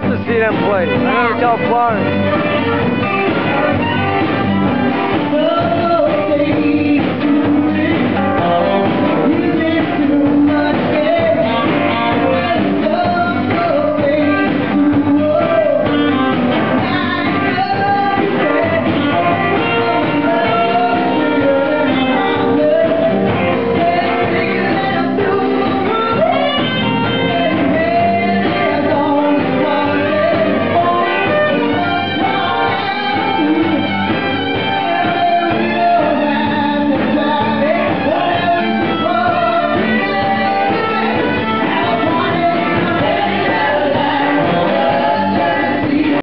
see them play. I never tell Florence.